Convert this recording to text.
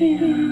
Yeah.